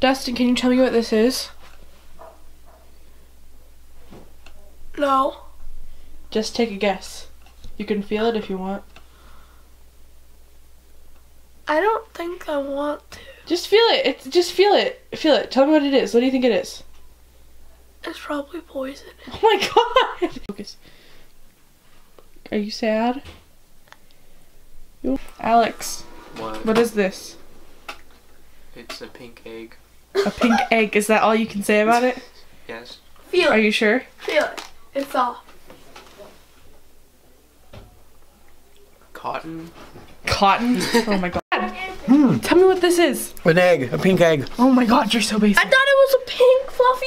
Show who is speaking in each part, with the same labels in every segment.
Speaker 1: Dustin, can you tell me what this is?
Speaker 2: No.
Speaker 1: Just take a guess. You can feel it if you want.
Speaker 2: I don't think I want to.
Speaker 1: Just feel it. It's just feel it. Feel it. Tell me what it is. What do you think it is?
Speaker 2: It's probably poison.
Speaker 1: Oh my god. Focus. Are you sad? You- Alex,
Speaker 3: What?
Speaker 1: what is this?
Speaker 3: It's a pink egg.
Speaker 1: A pink egg. Is that all you can say about it?
Speaker 3: Yes.
Speaker 2: Feel
Speaker 1: Are
Speaker 2: it.
Speaker 1: you sure?
Speaker 2: Feel it. It's off.
Speaker 3: Cotton.
Speaker 1: Cotton. Oh my god. Hmm. Tell me what this is.
Speaker 4: An egg, a pink egg.
Speaker 1: Oh my god, you're so basic.
Speaker 2: I thought it was a pink fluffy.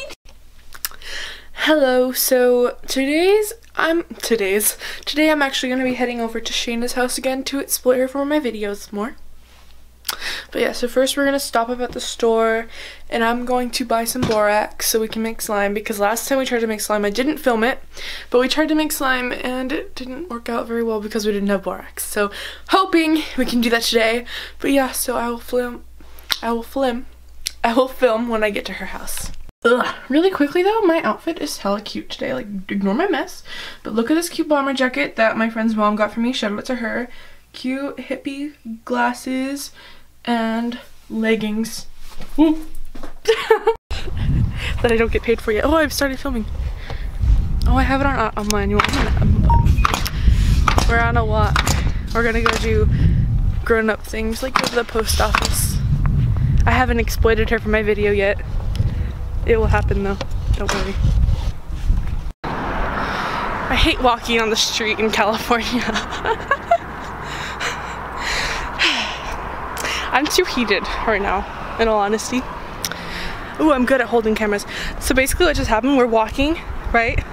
Speaker 2: Hello. So today's I'm today's today I'm actually gonna be heading over to Shaina's house again to explore her for my videos more. But yeah, so first we're gonna stop up at the store and I'm going to buy some borax so we can make slime because last time we tried to make slime I didn't film it, but we tried to make slime and it didn't work out very well because we didn't have borax. So hoping we can do that today. But yeah, so I will film I will film I will film when I get to her house. Ugh. Really quickly though, my outfit is hella cute today. Like, ignore my mess. But look at this cute bomber jacket that my friend's mom got for me. Shout out to her. Cute hippie glasses and leggings. That I don't get paid for yet. Oh, I've started filming. Oh, I have it on uh, online. You want We're on a walk. We're gonna go do grown-up things, like go to the post office. I haven't exploited her for my video yet. It will happen though. Don't worry. I hate walking on the street in California. I'm too heated right now, in all honesty. Ooh, I'm good at holding cameras. So basically what just happened, we're walking, right?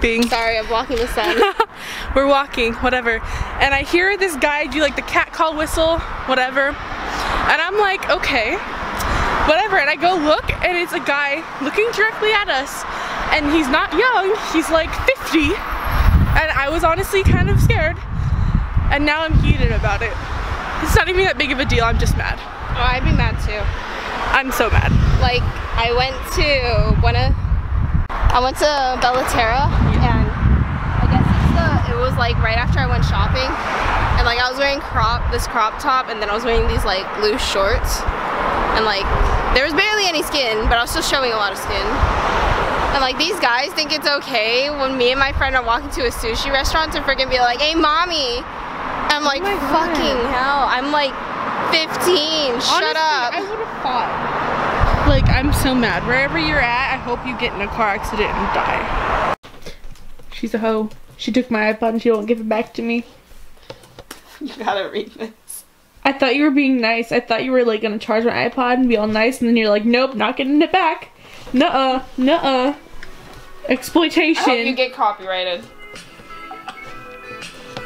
Speaker 2: Being
Speaker 5: Sorry, I'm walking the sun.
Speaker 2: we're walking, whatever. And I hear this guy do like the cat call whistle, whatever. And I'm like, okay, whatever. And I go look and it's a guy looking directly at us. And he's not young, he's like 50. And I was honestly kind of scared. And now I'm heated about it. It's not even that big of a deal, I'm just mad.
Speaker 5: oh, I'd be mad too.
Speaker 2: I'm so mad.
Speaker 5: Like, I went to one of, I went to Bella Terra and I guess it's the, it was like right after I went shopping. And like I was wearing crop, this crop top and then I was wearing these like loose shorts. And like, there was barely any skin, but I was still showing a lot of skin. And like these guys think it's okay when me and my friend are walking to a sushi restaurant to freaking be like, hey mommy. I'm like,
Speaker 2: oh God.
Speaker 5: fucking hell. I'm like 15, shut up.
Speaker 2: I would have fought. Like, I'm so mad. Wherever you're at, I hope you get in a car accident and die. She's a hoe. She took my iPod and she won't give it back to me.
Speaker 5: You gotta read this.
Speaker 2: I thought you were being nice. I thought you were like gonna charge my iPod and be all nice, and then you're like, nope, not getting it back. Nuh-uh, nuh-uh. Exploitation.
Speaker 5: you get copyrighted.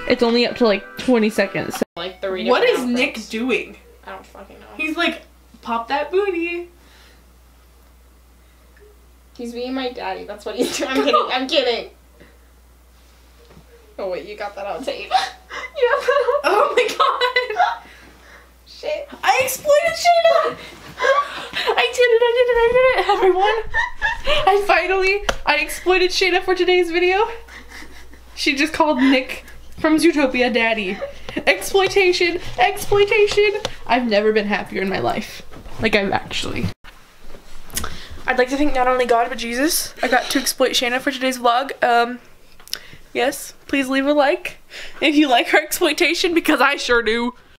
Speaker 2: it's only up to like 20 seconds.
Speaker 5: Like three
Speaker 2: What
Speaker 5: different
Speaker 2: is Nick doing?
Speaker 5: I don't fucking know.
Speaker 2: He's like, pop that booty.
Speaker 5: He's being my daddy. That's what he's doing. I'm kidding. I'm kidding. Oh wait, you got that on tape. you got that on
Speaker 2: Oh my god.
Speaker 5: shit.
Speaker 2: I exploited Shaina! I did it, I did it, I did it, everyone! I finally, I exploited Shaina for today's video. She just called Nick from Zootopia daddy. Exploitation, exploitation! I've never been happier in my life. Like, I've actually. I'd like to thank not only God, but Jesus. I got to exploit Shaina for today's vlog. Um, yes, please leave a like if you like her exploitation, because I sure do.